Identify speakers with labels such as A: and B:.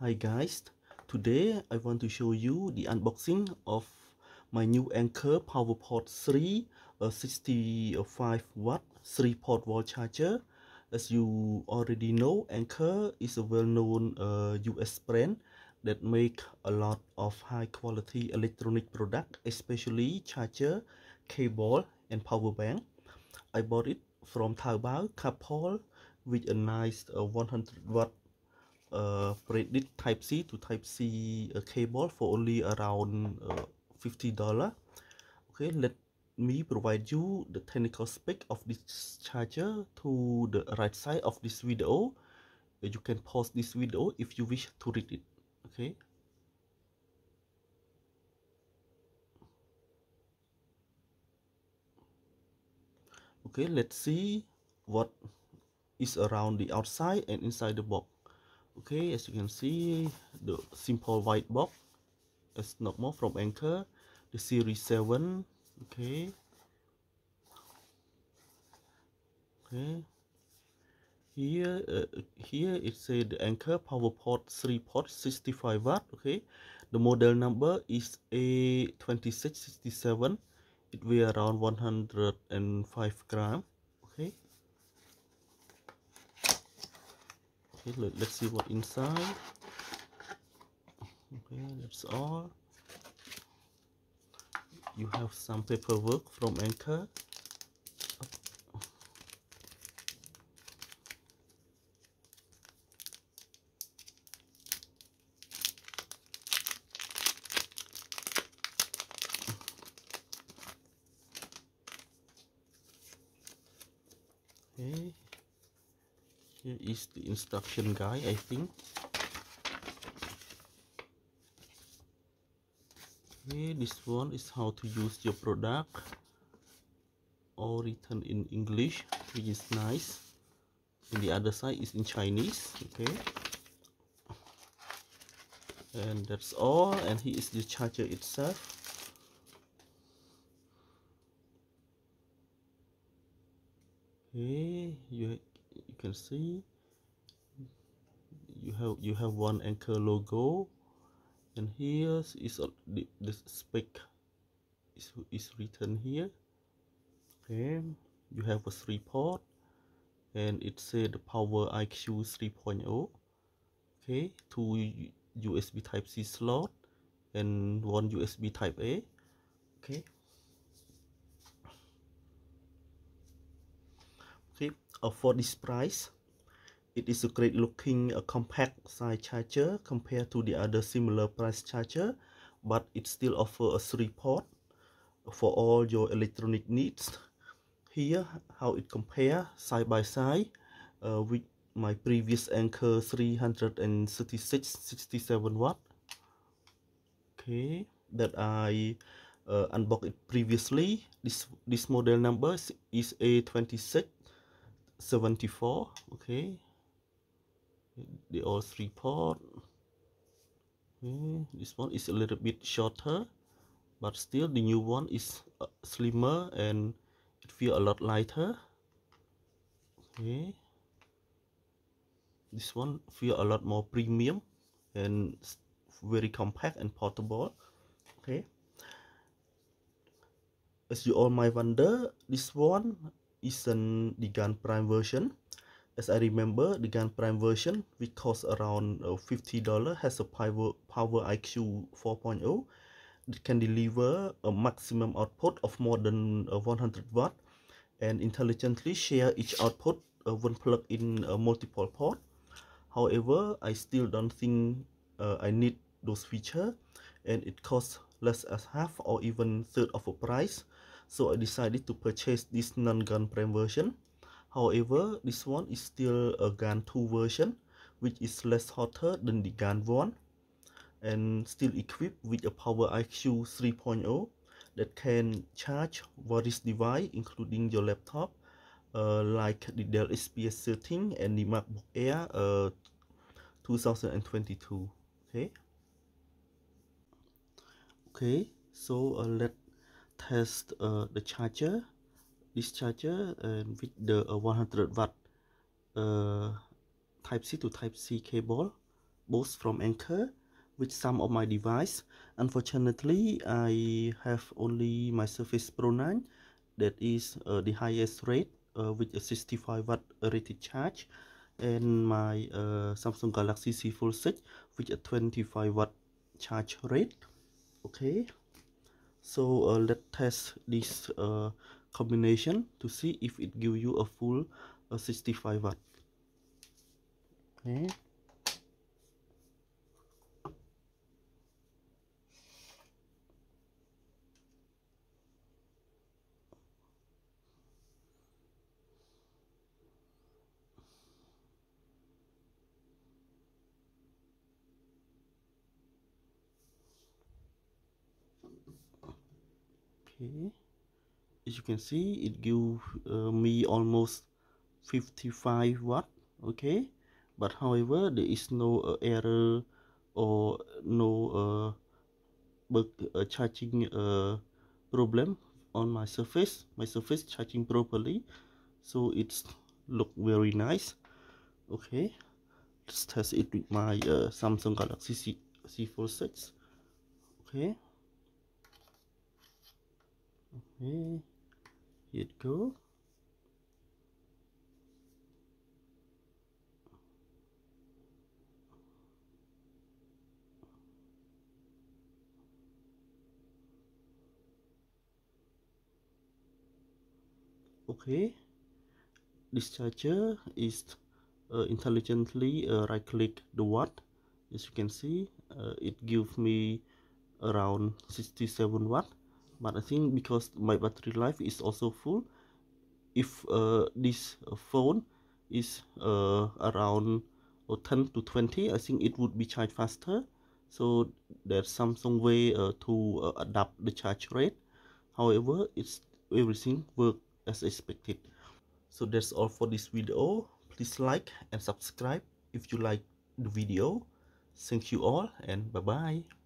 A: Hi guys, today I want to show you the unboxing of my new Anker PowerPort 3 a 65 watt 3 port wall charger. As you already know, Anker is a well-known uh, US brand that make a lot of high quality electronic product, especially charger, cable and power bank. I bought it from Taobao couple with a nice uh, 100 watt uh, braided type C to type C uh, cable for only around uh, $50 okay let me provide you the technical spec of this charger to the right side of this video. You can pause this video if you wish to read it. Okay. Okay let's see what is around the outside and inside the box okay as you can see the simple white box It's not more from Anker the series 7 okay. Okay. Here uh, here it said the anker power port 3 port 65 watt okay. The model number is a2667 it weigh around 105 gram okay okay let, let's see what inside. Okay that's all. You have some paperwork from anker okay here is the instruction guide i think. Okay this one is how to use your product all written in english which is nice. And the other side is in chinese okay. And that's all and here is the charger itself. Okay you you can see you have you have one Anker logo and here is the, the spec is, is written here. Okay you have a three port and it said power iq 3.0 okay two usb type c slot and one usb type a. Okay okay uh, for this price. It is a great looking uh, compact size charger compared to the other similar price charger but it still offer a three port for all your electronic needs. Here how it compare side by side uh, with my previous Anker 336 67 watt. Okay that i uh, unboxed it previously. This this model number is a26 74 okay. The all three port. Okay this one is a little bit shorter but still the new one is uh, slimmer and it feel a lot lighter. Okay. This one feel a lot more premium and very compact and portable. Okay. As you all might wonder this one isn't the GaN Prime version. As i remember the GaN Prime version which costs around uh, 50 dollar has a power power iq 4.0 it can deliver a maximum output of more than uh, 100 watt and intelligently share each output uh, when plugged in multiple port. However i still don't think uh, i need those features and it costs less as half or even third of a price so I decided to purchase this non-GaN Prime version. However, this one is still a GaN 2 version, which is less hotter than the GaN 1 and still equipped with a Power IQ 3.0 that can charge various devices including your laptop uh, like the Dell XPS 13 and the MacBook Air uh, 2022 okay okay so uh, let test uh, the charger this charger and with the uh, 100 watt uh, type C to type C cable both from Anker with some of my device. Unfortunately I have only my Surface Pro 9 that is uh, the highest rate uh, with a 65 watt rated charge and my uh, Samsung Galaxy Z Fold 6 with a 25 watt charge rate. Okay so uh, let's test this uh, combination to see if it gives you a full uh, 65 watt. Okay okay. As you can see it give uh, me almost 55 watt okay? But however there is no uh, error or no uh, uh, charging uh, problem on my surface. My surface charging properly so it's look very nice. Okay. Let's test it with my uh, Samsung Galaxy Z Z Fold 6 okay okay here it go okay. This charger is uh, intelligently uh, right click the watt as you can see uh, it gives me around 67 watt but I think because my battery life is also full if uh, this uh, phone is uh, around 10 to 20 I think it would be charged faster. So there's Samsung way uh, to uh, adapt the charge rate. However it's everything work as expected. So that's all for this video. Please like and subscribe if you like the video. Thank you all and bye bye